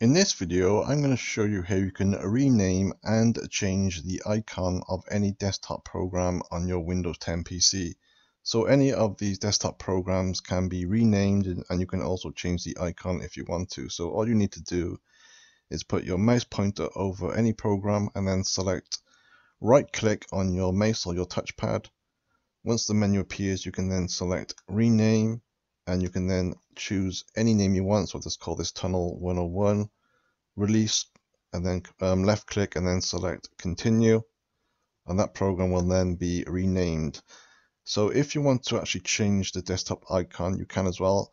In this video, I'm going to show you how you can rename and change the icon of any desktop program on your Windows 10 PC. So any of these desktop programs can be renamed and you can also change the icon if you want to. So all you need to do is put your mouse pointer over any program and then select right click on your mouse or your touchpad. Once the menu appears, you can then select rename and you can then choose any name you want. So let's call this tunnel 101, release, and then um, left click and then select continue. And that program will then be renamed. So if you want to actually change the desktop icon, you can as well.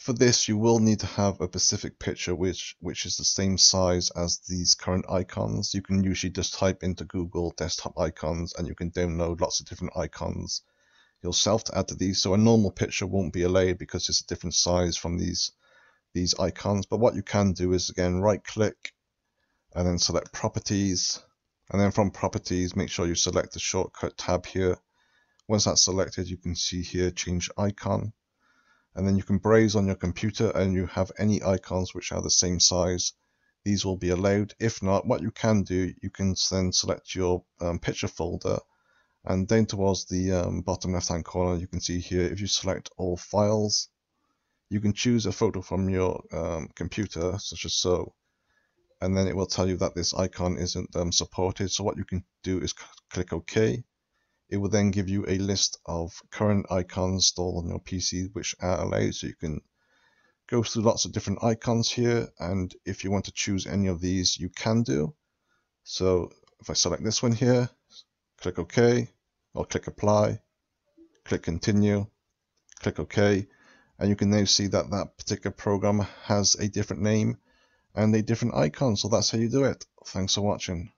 For this, you will need to have a specific picture which, which is the same size as these current icons. You can usually just type into Google desktop icons and you can download lots of different icons yourself to add to these. So a normal picture won't be allowed because it's a different size from these these icons. But what you can do is again right click and then select properties and then from properties make sure you select the shortcut tab here. Once that's selected you can see here change icon and then you can browse on your computer and you have any icons which are the same size these will be allowed if not what you can do you can then select your um, picture folder and down towards the um, bottom left hand corner you can see here if you select all files you can choose a photo from your um, computer such as so. And then it will tell you that this icon isn't um, supported. So what you can do is click OK. It will then give you a list of current icons installed on your PC which are allowed. So you can go through lots of different icons here. And if you want to choose any of these you can do. So if I select this one here click OK, or click Apply, click Continue, click OK, and you can now see that that particular program has a different name and a different icon. So that's how you do it. Thanks for watching.